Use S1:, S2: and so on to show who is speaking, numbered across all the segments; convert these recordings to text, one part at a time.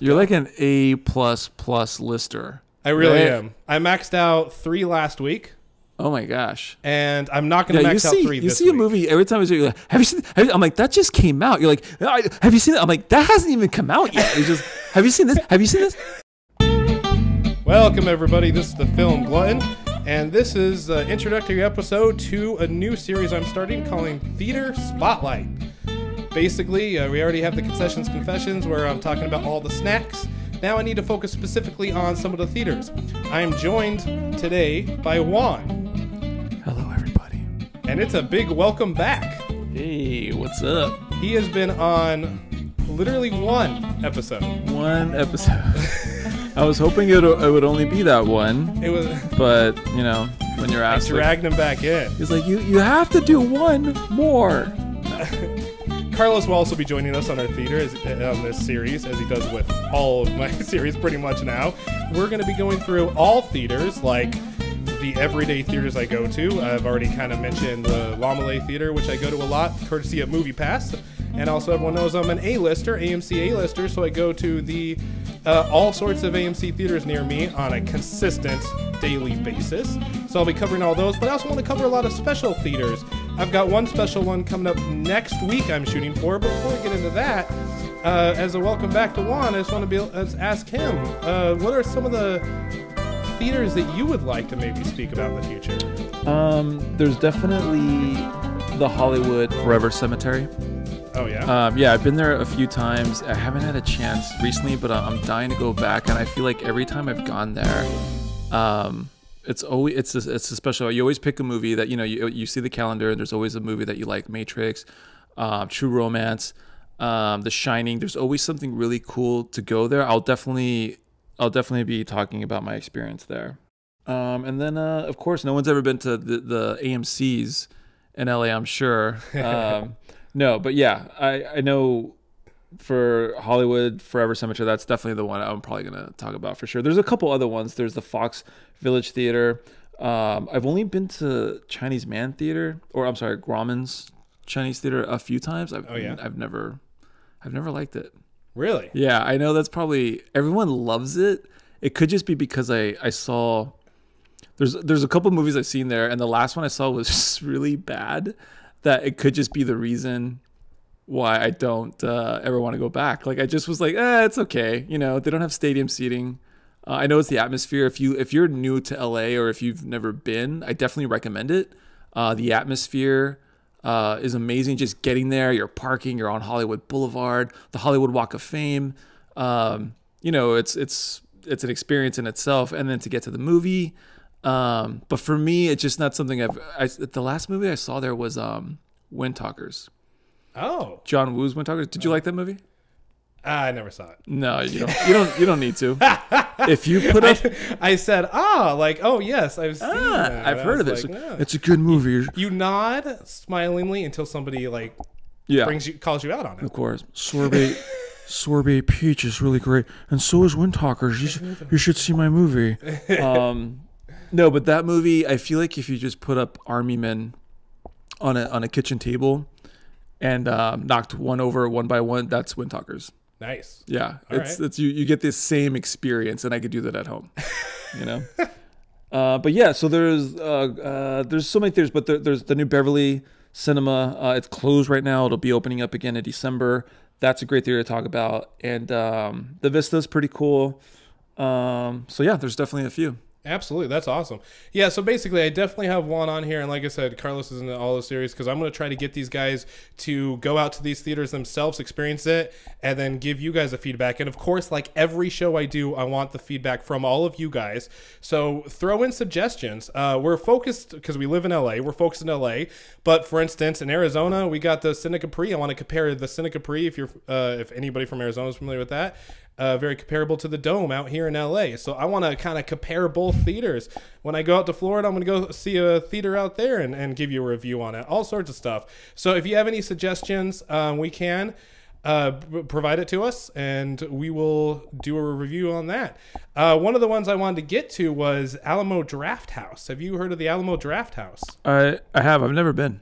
S1: You're like an A plus plus lister.
S2: I really
S1: right?
S2: am. I maxed out three last week,
S1: Oh my gosh.
S2: and I'm not going to
S1: Yeah, you
S2: max out
S1: see,
S2: three
S1: you see
S2: week.
S1: a movie every time you're like, "Have you seen?" Have you, I'm like, "That just came out." You're like, "Have you seen it?" I'm like, "That hasn't even come out yet." It's just, "Have you seen this? Have you seen this?"
S2: Welcome, everybody. This is the Film Glutton, and this is the introductory episode to a new series I'm starting calling Theater Spotlight. Basically, uh, we already have the Concessions Confessions where I'm talking about all the snacks. Now I need to focus specifically on some of the theaters. I am joined today by Juan,
S1: Hello, everybody.
S2: and it's a big welcome back.
S1: Hey, what's up?
S2: He has been on literally one episode.
S1: One episode. I was hoping it, it would only be that one,
S2: It was
S1: but you know, when you're
S2: I
S1: asked, like,
S2: dragged him back in.
S1: he's like, "You you have to do one more."
S2: Carlos will also be joining us on our theater as, on this series, as he does with all of my series pretty much now. We're going to be going through all theaters, like the everyday theaters I go to. I've already kind of mentioned the Laemmle Theater, which I go to a lot, courtesy of Movie Pass. And also, everyone knows I'm an A-lister, AMC A-lister, so I go to the uh, all sorts of AMC theaters near me on a consistent daily basis. So I'll be covering all those, but I also want to cover a lot of special theaters. I've got one special one coming up next week I'm shooting for, but before we get into that, uh, as a welcome back to Juan, I just want to be able, uh, ask him, uh, what are some of the theaters that you would like to maybe speak about in the future?
S1: Um, there's definitely the Hollywood Forever Cemetery.
S2: Oh yeah,
S1: Um, yeah, I've been there a few times. I haven't had a chance recently, but I- I'm dying to go back. And I feel like every time I've gone there, um, it's always it's a, it's a special. You always pick a movie that you know you you see the calendar, and there's always a movie that you like. Matrix, um, True Romance, um, The Shining. There's always something really cool to go there. I'll definitely I'll definitely be talking about my experience there. Um, and then uh, of course, no one's ever been to the, the AMC's in LA. I'm sure. Um, no, but yeah, I I know for Hollywood Forever Cemetery, that's definitely the one I'm probably gonna talk about for sure. There's a couple other ones. There's the Fox Village Theater. Um, I've only been to Chinese Mann Theater, or I'm sorry, Grauman's Chinese Theater a few times. I've,
S2: Oh, yeah?
S1: I've never, I've never liked it.
S2: really?
S1: Yeah, I know that's probably everyone loves it. It could just be because I I saw there's there's a couple movies I've seen there, and the last one I saw was really bad. That it could just be the reason why I don't uh, ever want to go back. Like I just was like, eh, it's okay. You know, they don't have stadium seating. Uh, I know it's the atmosphere. If you if you're new to LA or if you've never been, I definitely recommend it. Uh, the atmosphere uh, is amazing. Just getting there, you're parking, you're on Hollywood Boulevard, the Hollywood Walk of Fame. Um, you know, it's it's it's an experience in itself, and then to get to the movie. Um, but for me, it's just not something I've. I, the last movie I saw there was um, Windtalkers.
S2: Oh,
S1: John Woo's Windtalkers. Did you like that movie?
S2: Ah, I never saw it.
S1: No, you don't. You don't. You don't need to. If you put up,
S2: I said, ah, like, oh yes, I've seen
S1: ah,
S2: that.
S1: I've
S2: I
S1: heard of this.
S2: like, "Ah."
S1: It's a good movie.
S2: You nod smilingly until somebody like
S1: Yeah,
S2: brings you calls you out on it.
S1: of course. Sorbet, sorbet peach is really great, and so is Windtalkers. You, sh- you should see my movie. Um, no, but that movie, I feel like if you just put up army men on a on a kitchen table and um, knocked one over one by one, that's Windtalkers.
S2: Nice.
S1: Yeah,
S2: All
S1: it's
S2: right.
S1: it's you you get this same experience, and I could do that at home. You know. uh, but yeah, so there's uh, uh, there's so many theaters, but there, there's the new Beverly Cinema. Uh, it's closed right now. It'll be opening up again in December. That's a great theater to talk about, and um, the is pretty cool. Um, so yeah, there's definitely a few.
S2: Absolutely, that's awesome. Yeah, so basically, I definitely have one on here, and like I said, Carlos is in all the series because I'm going to try to get these guys to go out to these theaters themselves, experience it, and then give you guys a feedback. And of course, like every show I do, I want the feedback from all of you guys. So throw in suggestions. Uh, we're focused because we live in LA. We're focused in LA, but for instance, in Arizona, we got the Cine Capri. I want to compare the Cine Capri if you're, uh, if anybody from Arizona is familiar with that uh, very comparable to the Dome out here in LA. So I want to kind of compare both theaters. When I go out to Florida, I'm going to go see a theater out there and, and give you a review on it, all sorts of stuff. So if you have any suggestions, um, we can uh, provide it to us and we will do a review on that. Uh, one of the ones I wanted to get to was Alamo Drafthouse. Have you heard of the Alamo Drafthouse?
S1: I I have. I've never been.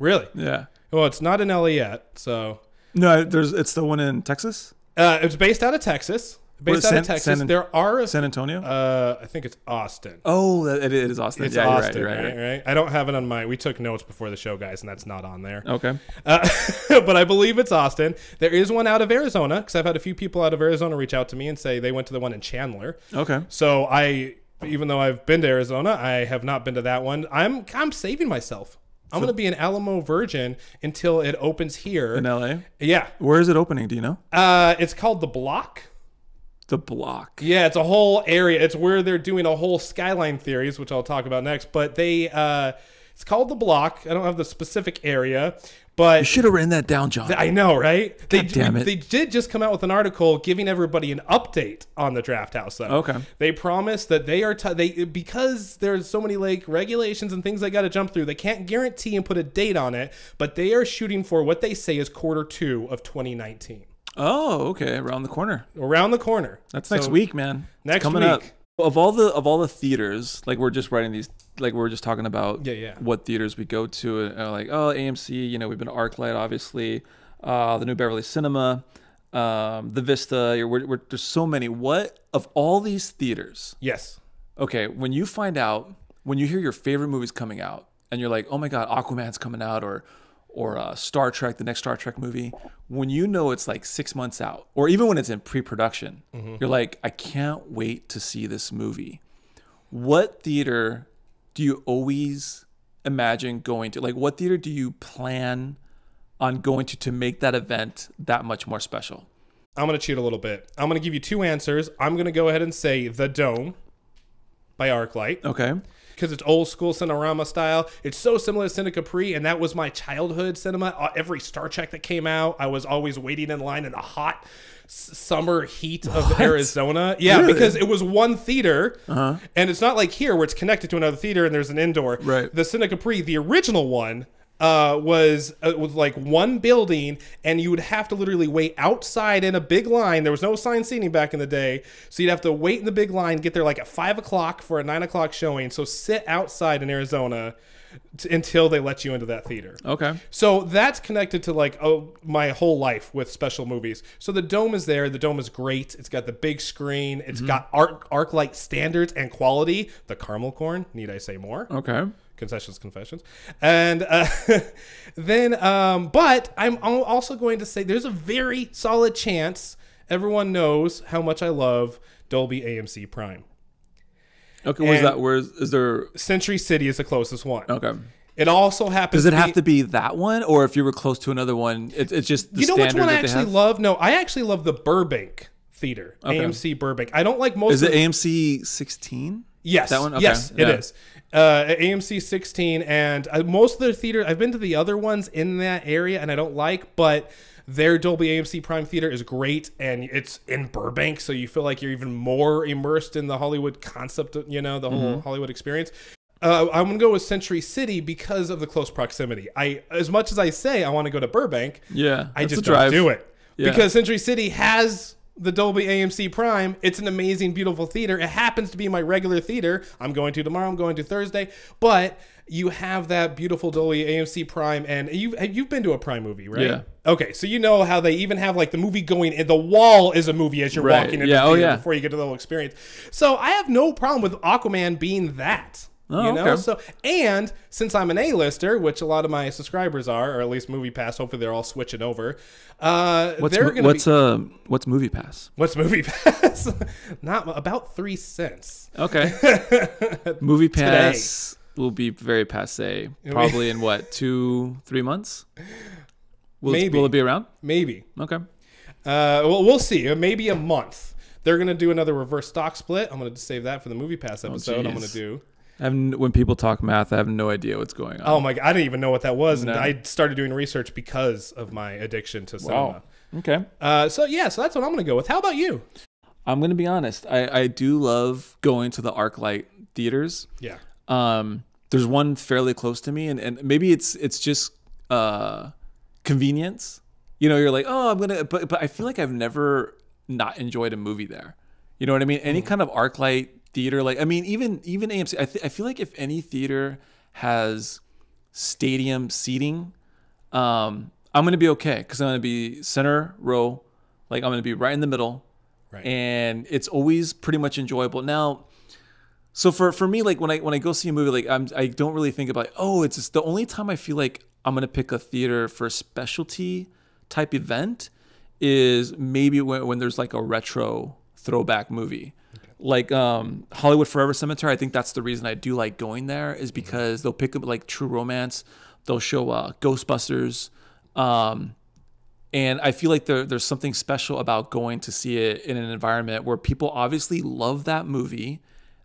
S2: Really?
S1: Yeah.
S2: Well, it's not in LA yet, so
S1: No, there's it's the one in Texas.
S2: Uh, it's based out of Texas. Based
S1: Well,
S2: out of Texas.
S1: San-
S2: there are a,
S1: San Antonio.
S2: uh, I think it's Austin.
S1: oh, that- it is Austin.
S2: It's
S1: yeah, you're
S2: Austin,
S1: right,
S2: right,
S1: right,
S2: right,
S1: right.
S2: I don't have it on my. We took notes before the show, guys, and that's not on there.
S1: Okay.
S2: Uh, but I believe it's Austin. There is one out of Arizona because I've had a few people out of Arizona reach out to me and say they went to the one in Chandler.
S1: Okay.
S2: So I, even though I've been to Arizona, I have not been to that one. I'm I'm saving myself. I'm gonna be an Alamo Virgin until it opens here.
S1: In LA.
S2: yeah,
S1: Where is it opening? Do you know?
S2: uh, it's called the Bloc.
S1: The Bloc.
S2: Yeah, it's a whole area. It's where they're doing a whole skyline series, which I'll talk about next. But they, uh, it's called the Bloc. I don't have the specific area, but
S1: You should have written that down, Juan.
S2: I know, right? They
S1: damn it.
S2: they did just come out with an article giving everybody an update on the Drafthouse though.
S1: Okay.
S2: They promised that they are t- they because there's so many like regulations and things they got to jump through. They can't guarantee and put a date on it, but they are shooting for what they say is quarter 2 of 2019.
S1: Oh, okay. Around the corner.
S2: Around the corner.
S1: That's next week, man.
S2: Next
S1: coming
S2: week.
S1: up. Of all the of all the theaters, like we're just writing these, like we're just talking about,
S2: Yeah, yeah.
S1: what theaters we go to, and uh, like oh AMC, you know we've been to ArcLight, obviously, uh, the New Beverly Cinema, um, the Vista. You're, we're, we're, there's so many. What of all these theaters?
S2: Yes.
S1: Okay, when you find out, when you hear your favorite movies coming out, and you're like, oh my god, Aquaman's coming out, or or uh, Star Trek, the next Star Trek movie, when you know it's like six months out, or even when it's in pre-production, you're like, I can't wait to see this movie. What theater do you always imagine going to? Like, what theater do you plan on going to to make that event that much more special?
S2: I'm going to cheat a little bit. I'm going to give you two answers. I'm going to go ahead and say The Dome by ArcLight.
S1: Okay.
S2: Because it's old school Cinerama style. It's so similar to Cine Capri, and that was my childhood cinema. Uh, Every Star Trek that came out, I was always waiting in line in the hot s- summer heat of Arizona. Yeah,
S1: Really?
S2: because it was one theater, and it's not like here where it's connected to another theater and there's an indoor.
S1: Right.
S2: The Cine Capri, the original one. Uh, was uh, was like one building, and you would have to literally wait outside in a big line. There was no sign seating back in the day, so you'd have to wait in the big line, get there like at five o'clock for a nine o'clock showing. So sit outside in Arizona t- until they let you into that theater.
S1: Okay.
S2: So that's connected to like oh my whole life with special movies. So the dome is there. The dome is great. It's got the big screen. It's got arc arc light standards and quality. The caramel corn. Need I say more?
S1: Okay.
S2: Concessions confessions and uh, then um, but i'm also going to say there's a very solid chance everyone knows how much i love dolby amc prime
S1: Okay. Where's that? Where's is there?
S2: century city is the closest one
S1: Okay.
S2: it also happens
S1: Does it
S2: to
S1: have
S2: be,
S1: to be that one, or if you were close to another one, it, it's just the
S2: you know which one i actually love no i actually love the burbank theater amc burbank i don't like most
S1: Is it AMC 16?
S2: Yes,
S1: That one? Okay,
S2: yes, it
S1: yeah.
S2: is. Uh, AMC 16, and uh, most of the theater. I've been to the other ones in that area, and I don't like, but their Dolby AMC Prime Theater is great, and it's in Burbank, so you feel like you're even more immersed in the Hollywood concept. You know, the whole
S1: Mm-hmm.
S2: Hollywood experience. Uh, I'm gonna go with Century City because of the close proximity. I, as much as I say I want to go to Burbank,
S1: Yeah.
S2: I just don't do it
S1: Yeah.
S2: because Century City has the Dolby AMC Prime. It's an amazing, beautiful theater. It happens to be my regular theater. I'm going to tomorrow. I'm going to Thursday, but you have that beautiful Dolby AMC Prime, and you you've been to a Prime movie, right?
S1: Yeah.
S2: Okay, so you know how they even have like the movie going in the wall is a movie as you're
S1: Right.
S2: walking in
S1: Yeah,
S2: the
S1: oh,
S2: theater
S1: yeah.
S2: before you get to the whole experience. So I have no problem with Aquaman being that.
S1: Oh,
S2: you know,
S1: okay.
S2: so and since I'm an A-lister, which a lot of my subscribers are, or at least Movie Pass, hopefully they're all switching over. Uh,
S1: What's
S2: they're gonna
S1: what's
S2: be,
S1: uh what's Movie Pass?
S2: what's Movie Pass? Not about three cents.
S1: Okay. Movie Pass will be very passe. Probably in what two three months? Will,
S2: Maybe.
S1: will it be around?
S2: Maybe.
S1: Okay.
S2: Uh, well, we'll see. Uh, Maybe a month. They're gonna do another reverse stock split. I'm gonna save that for the Movie Pass episode. I'm gonna do.
S1: Have when people talk math, I have no idea what's going on.
S2: Oh my! god, I didn't even know what that was, and I started doing research because of my addiction to cinema.
S1: wow. Okay.
S2: Uh, so yeah, so that's what I'm gonna go with. How about you?
S1: I'm gonna be honest. I I do love going to the ArcLight theaters.
S2: Yeah.
S1: Um, there's one fairly close to me, and, and maybe it's it's just uh, convenience. You know, you're like, oh, I'm gonna, but but I feel like I've never not enjoyed a movie there. You know what I mean? Any kind of ArcLight theater, like I mean, even even AMC. I th- I feel like if any theater has stadium seating, um, I'm gonna be okay because I'm gonna be center row, Like I'm gonna be right in the middle,
S2: Right.
S1: and it's always pretty much enjoyable. Now, so for for me, like when I when I go see a movie, like I'm I don't really think about oh, it's just the only time I feel like I'm gonna pick a theater for a specialty type event is maybe when when there's like a retro throwback movie. Like um, Hollywood Forever Cemetery, I think that's the reason I do like going there is because they'll pick up like True Romance, they'll show uh, Ghostbusters, um, and I feel like there, there's something special about going to see it in an environment where people obviously love that movie.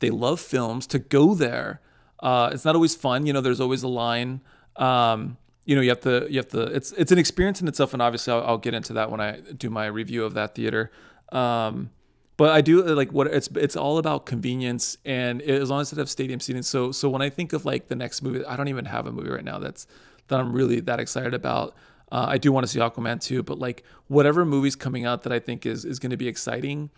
S1: They love films. To go there, uh, it's not always fun. You know, there's always a line. Um, you know, you have to, you have to. It's it's an experience in itself, and obviously, I'll, I'll get into that when I do my review of that theater. Um, but I do like what it's it's all about convenience, and as long as it have stadium seating. So so when I think of like the next movie, I don't even have a movie right now that's that I'm really that excited about. Uh, I do want to see Aquaman too, but like whatever movie's coming out that I think is is going to be exciting,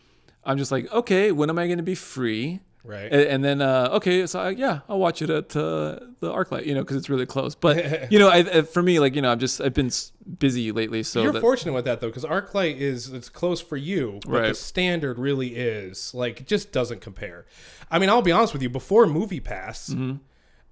S1: I'm just like, okay, when am I going to be free?
S2: Right.
S1: And, and then, uh, okay, so I, yeah, I'll watch it at uh, the ArcLight, you know, because it's really close. But you know, I, for me, like you know, I'm just I've been busy lately, so
S2: You're
S1: that,
S2: fortunate with that though, because ArcLight is it's close for you, but the standard really is like it just doesn't compare. I mean, I'll be honest with you. Before Movie Pass,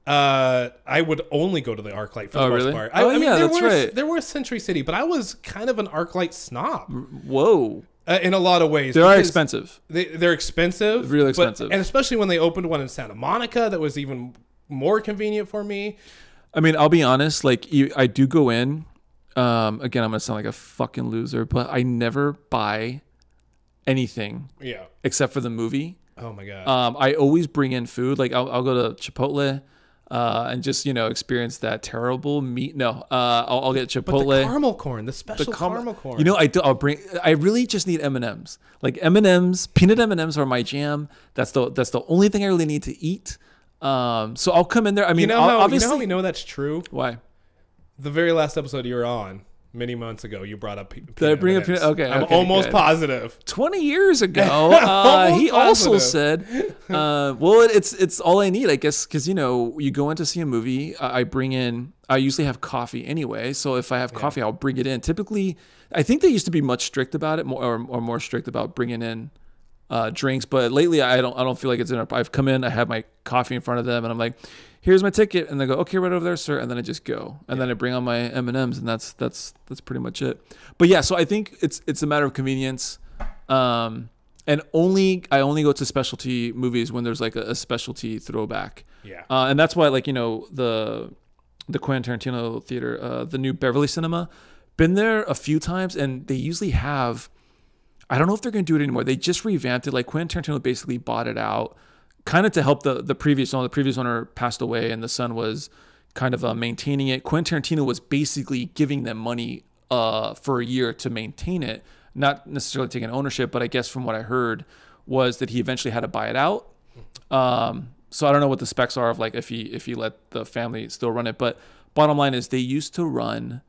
S2: uh, I would only go to the ArcLight for the
S1: Mm-hmm. Oh,
S2: most
S1: really?
S2: part. I,
S1: Oh,
S2: I mean,
S1: yeah,
S2: there
S1: that's
S2: were
S1: right.
S2: there were Century City, but I was kind of an ArcLight snob
S1: whoa,
S2: uh, in a lot of ways.
S1: they are expensive.
S2: They, they're expensive,
S1: Real
S2: but-
S1: expensive.
S2: and especially when they opened one in Santa Monica, that was even more convenient for me.
S1: I mean, I'll be honest. Like, you, I do go in. Um, again, I'm gonna sound like a fucking loser, but I never buy anything
S2: Yeah.
S1: except for the movie.
S2: Oh my god.
S1: Um, I always bring in food. Like, I'll, I'll go to Chipotle. Uh, and just you know experience that terrible meat. No, uh, I'll, I'll get
S2: but
S1: Chipotle.
S2: the caramel corn, the special
S1: Car-
S2: caramel corn.
S1: You know, I do. I'll bring. I really just need M and M's. Like M and M's, peanut M and M's are my jam. That's the that's the only thing I really need to eat. Um, so I'll come in there. I mean,
S2: you know how you
S1: obviously,
S2: know how we know that's true.
S1: why?
S2: The very last episode you were on, many months ago, you brought up. Pe-
S1: Did I bring up
S2: M&Ms.
S1: okay,
S2: I'm
S1: okay,
S2: almost
S1: good.
S2: positive.
S1: 20 years ago, uh, he also said, uh, "Well, it- it's it's all I need, I guess, because you know, you go in to see a movie. I bring in. I usually have coffee anyway, so if I have coffee, I'll bring it in. Typically, I think they used to be much strict about it, more or, or more strict about bringing in uh, drinks. But lately, I don't I don't feel like it's in. I've come in, I have my coffee in front of them, and I'm like." Here's my ticket, and they go, okay, right over there, sir. And then I just go, and then I bring on my M and M's, and that's that's that's pretty much it. But yeah, so I think it's it's a matter of convenience um, and only I only go to specialty movies when there's like a, a specialty throwback,
S2: Yeah.
S1: uh, and that's why like you know the the Quentin Tarantino theater, uh, the new Beverly Cinema, been there a few times, and they usually have. I don't know if they're going to do it anymore. They just revamped it. Like Quentin Tarantino basically bought it out, kind of to help the the previous owner. The previous owner passed away, and the son was kind of uh, maintaining it. Quentin Tarantino was basically giving them money uh, for a year to maintain it, not necessarily taking ownership, but I guess from what I heard was that he eventually had to buy it out. Um, so I don't know what the specs are of like if he if he let the family still run it, but bottom line is they used to run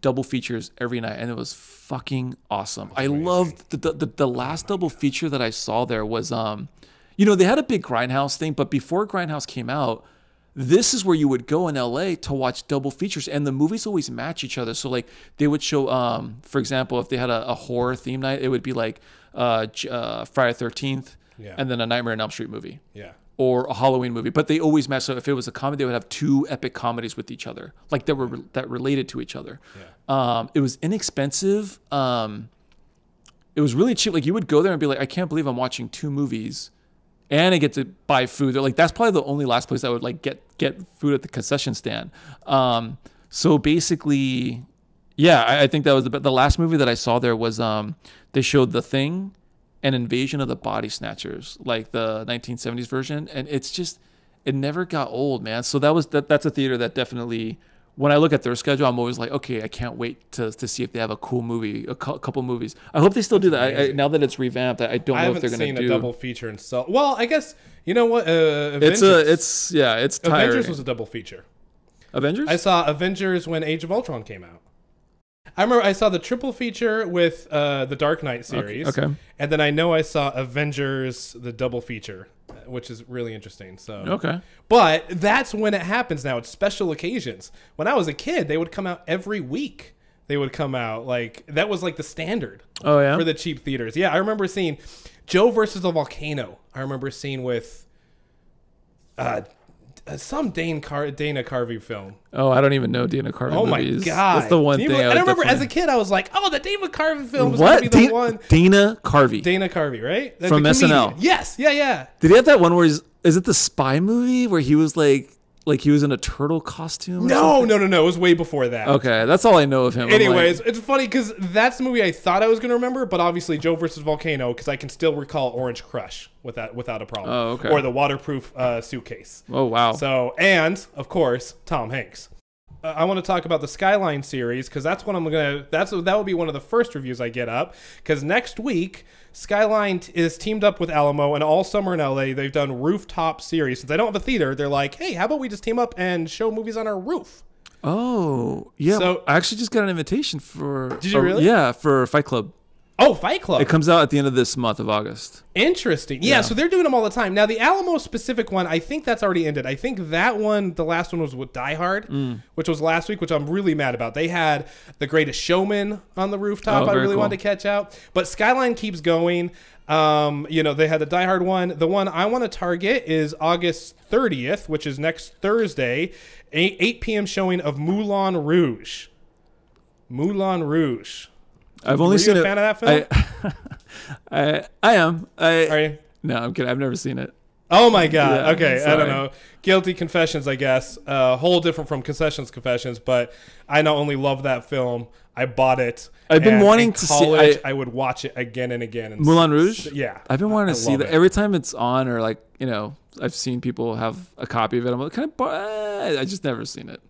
S1: double features every night and it was fucking awesome. I loved the, the the the last double feature that I saw there was um you know they had a big grindhouse thing but before grindhouse came out this is where you would go in LA to watch double features and the movies always match each other so like they would show um for example if they had a, a horror theme night it would be like uh, uh Friday 13th
S2: Yeah.
S1: and then a Nightmare on Elm Street movie
S2: Yeah.
S1: or a Halloween movie, but they always match. So if it was a comedy, they would have two epic comedies with each other, like that were that related to each other. Um, it was inexpensive. Um, it was really cheap. Like you would go there and be like, I can't believe I'm watching two movies, and I get to buy food. They're like, that's probably the only last place I would like get get food at the concession stand. Um, so basically, yeah, I, I think that was the the last movie that I saw there was um they showed The Thing, and Invasion of the Body Snatchers, like the 1970s version, and it's just it never got old, man. So that was that that's a theater that definitely when I look at their schedule, I'm always like, okay, I can't wait to, to see if they have a cool movie, a cou- couple movies. I hope they still do that. I, I, now that it's revamped, I, I don't
S2: I
S1: know if they're going
S2: seen
S1: to
S2: a
S1: do.
S2: double feature and so. Well, I guess you know what? Uh,
S1: it's a, it's yeah, it's tiring.
S2: Avengers was a double feature.
S1: Avengers.
S2: I saw Avengers when Age of Ultron came out. I remember I saw the triple feature with uh, the Dark Knight series.
S1: okay.
S2: And then I know I saw Avengers the double feature, which is really interesting. So
S1: okay.
S2: But that's when it happens now. It's special occasions. When I was a kid, they would come out every week. they would come out. Like that was like the standard
S1: Oh yeah.
S2: for the cheap theaters. Yeah, I remember seeing Joe versus the volcano. I remember seeing with uh, Uh, some Dane Car- Dana Carvey film.
S1: oh, I don't even know Dana Carvey
S2: Oh my
S1: movies.
S2: god,
S1: That's the one thing. I,
S2: I, remember as a kid, I was like, "Oh, the David Carvey film was
S1: what?
S2: going to be the
S1: Dana,
S2: one."
S1: Dana Carvey.
S2: Dana Carvey, right? That's
S1: From. SNL.
S2: Yes, yeah, yeah.
S1: Did he have that one where he's? Is it the spy movie where he was like, like he was in a turtle costume?
S2: No, no, no, no. It was way before that.
S1: Okay, that's all I know of him. I'm like-
S2: Anyways, it's funny because that's the movie I thought I was going to remember, but obviously Joe versus Volcano because I can still recall Orange Crush without without a problem.
S1: Oh, okay.
S2: Or the waterproof uh, suitcase.
S1: oh wow.
S2: So and of course Tom Hanks. Uh, I want to talk about the Skyline series because that's what I'm gonna. That's that will be one of the first reviews I get up because next week Skyline t- is teamed up with Alamo and all summer in LA they've done rooftop series. Since they don't have a theater, they're like, hey, how about we just team up and show movies on our roof?
S1: oh yeah.
S2: So-
S1: I actually just got an invitation for.
S2: Did you really?
S1: Yeah, for Fight Club.
S2: Oh, Fight Club.
S1: It comes out at the end of this month of August.
S2: Interesting. Yeah,
S1: Yeah.
S2: so they're doing them all the time. Now, the Alamo specific one, I think that's already ended. I think that one, the last one was with Die Hard,
S1: Mm.
S2: which was last week, which I'm really mad about. They had The Greatest Showman on the rooftop.
S1: Oh,
S2: I really
S1: cool.
S2: wanted to catch out. But Skyline keeps going. Um, you know, they had the Die Hard one. The one I want to target is August 30th, which is next Thursday, 8, 8 p.m. showing of Moulin Rouge. Moulin Rouge.
S1: I've only
S2: Were you
S1: seen
S2: a
S1: it.
S2: fan of that film?
S1: I, I, I am. I,
S2: Are you?
S1: no, I'm kidding. I've never seen it.
S2: Oh my god.
S1: Yeah,
S2: okay, I don't know. Guilty confessions, I guess. A uh, whole different from concessions confessions, but I not only love that film, I bought it.
S1: I've been wanting
S2: in
S1: to see-
S2: college,
S1: I-
S2: I, would watch it again and again. And
S1: Moulin Rouge?
S2: yeah,
S1: I've been wanting
S2: I
S1: to see that
S2: it.
S1: every time it's on, or like you know, I've seen people have a copy of it. I'm like, kind of. I just never seen it.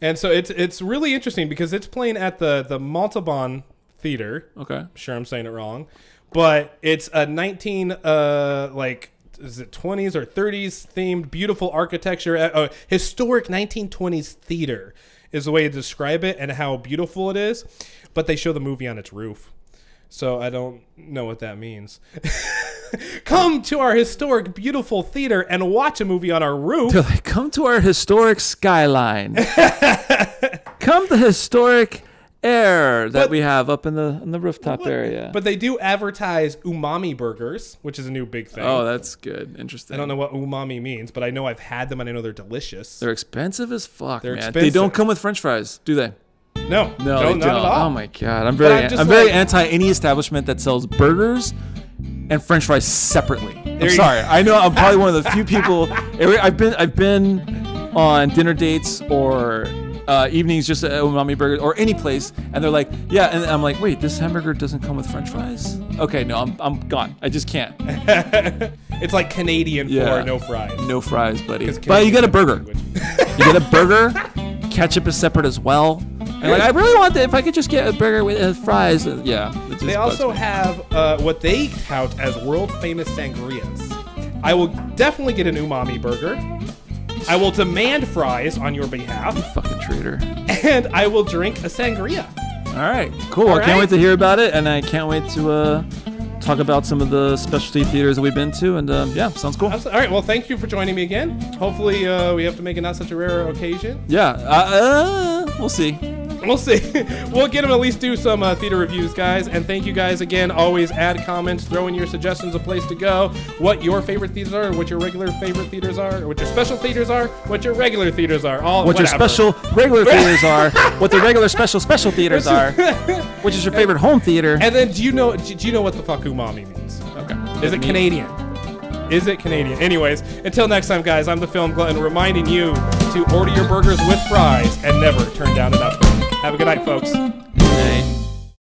S2: And so it's it's really interesting because it's playing at the the Montalban Theater.
S1: Okay.
S2: I'm sure I'm saying it wrong, but it's a 19 uh like is it 20s or 30s themed beautiful architecture uh, uh, historic 1920s theater is the way to describe it and how beautiful it is but they show the movie on its roof so I don't know what that means. Come to our historic, beautiful theater and watch a movie on our roof.
S1: Like, come to our historic skyline. come to historic air that
S2: But-
S1: we have up in the in the rooftop area.
S2: But they do advertise umami burgers, which is a new big thing.
S1: oh, that's good. Interesting.
S2: I don't know what umami means, but I know I've had them and I know they're delicious.
S1: They're expensive as fuck,
S2: They're
S1: man. They don't come with French fries, do they?
S2: no,
S1: No,
S2: no,
S1: they
S2: not
S1: don't.
S2: at all.
S1: Oh my god, I'm very,
S2: I'm
S1: I'm,
S2: just
S1: very
S2: like-
S1: anti any establishment that sells burgers and French fries separately. I'm sorry. I know I'm probably one of the few people. I've been, I've been on dinner dates or uh, evenings just at Umami Burger or any place, and they're like, yeah, and I'm like, wait, this hamburger doesn't come with French fries? Okay, no, I'm, I'm gone. I just can't.
S2: It's like Canadian
S1: Yeah.
S2: for no fries.
S1: No fries, buddy. But you get a burger. You get a burger. Ketchup is separate as well. And like, I really want that. If I could just get a burger with uh, fries, uh, yeah.
S2: They also have uh, what they tout as world famous sangrias. I will definitely get an umami burger. I will demand fries on your behalf, You
S1: fucking traitor.
S2: and I will drink a sangria.
S1: All right, cool. I
S2: All
S1: can't wait to hear about it, and I can't wait to uh, talk about some of the specialty theaters that we've been to. And um, yeah, sounds cool.
S2: Abso- All right, well, thank you for joining me again. Hopefully, uh, we have to make it not such a rare occasion.
S1: Yeah, uh, uh, we'll see.
S2: We'll see. we'll get him at least do some uh, theater reviews, guys. And thank you guys again. Always add comments, throw in your suggestions of place to go, what your favorite theaters are, what your regular favorite theaters are, what your special theaters are, what your regular theaters are. All
S1: What your special regular theaters are, what the regular special special theaters are, which is your favorite home theater.
S2: And then, do you know? Do you know what the fuck umami means?
S1: Okay.
S2: Is it Canadian? Is it Canadian? Anyways, until next time, guys. I'm the Film Glutton, reminding you to order your burgers with fries and never turn down an upgrade. Have a good night, folks.